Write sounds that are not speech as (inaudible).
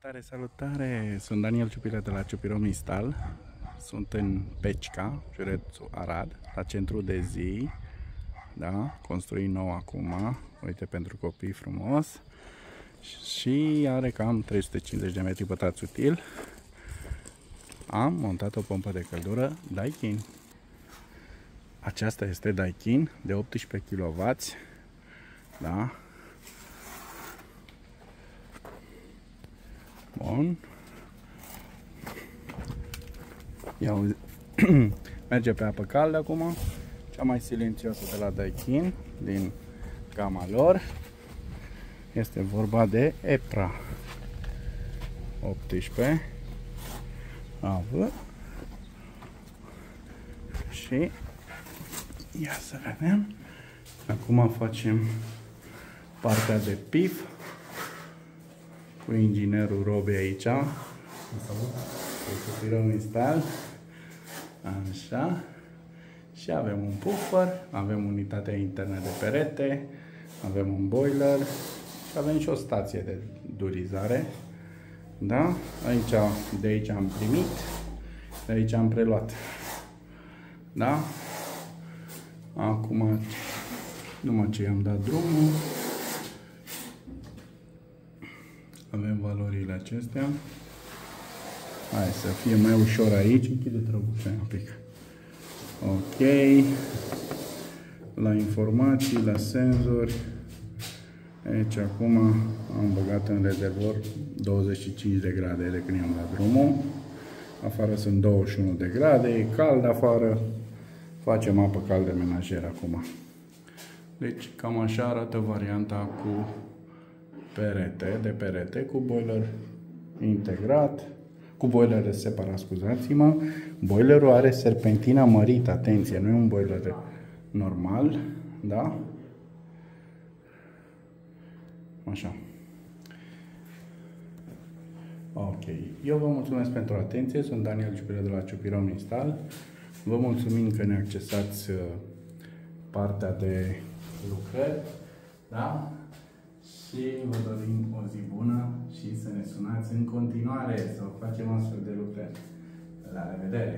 Salutare, salutare! Sunt Daniel Ciupile de la Ciupirom Instal. Sunt în Pecica, județul Arad, la centru de zi. Da? Construit nou acum. Uite, pentru copii frumos. Și are cam 350 de metri pătrați util. Am montat o pompă de căldură Daikin. Aceasta este Daikin de 18 kW. Da? Bun. Ia (clears throat) Merge pe apă caldă acum. Cea mai silențioasă de la Daikin din gama lor. Este vorba de EPRA 18 AV și ia să vedem acum facem partea de pif cu inginerul Robi aici. Cu instal. Așa. Și avem un puffer, avem unitatea internă de perete, avem un boiler și avem și o stație de durizare. Da? Aici, de aici am primit, de aici am preluat. Da? Acum, numai ce i-am dat drumul, avem valorile acestea. Hai să fie mai ușor aici. Închide trăbușa un pic. Ok. La informații, la senzori. Aici acum am băgat în rezervor 25 de grade de când i-am dat drumul. Afară sunt 21 de grade, e cald afară. Facem apă caldă menajer acum. Deci cam așa arată varianta cu perete, de perete cu boiler integrat, cu boiler separat, scuzați-mă. Boilerul are serpentina mărită, atenție, nu e un boiler normal, da? Așa. Ok. Eu vă mulțumesc pentru atenție. Sunt Daniel Ciupire de la Ciupirom Instal. Vă mulțumim că ne accesați uh, partea de lucrări. Da? Și vă dorim o zi bună și să ne sunați în continuare să facem astfel de lucrări. La revedere!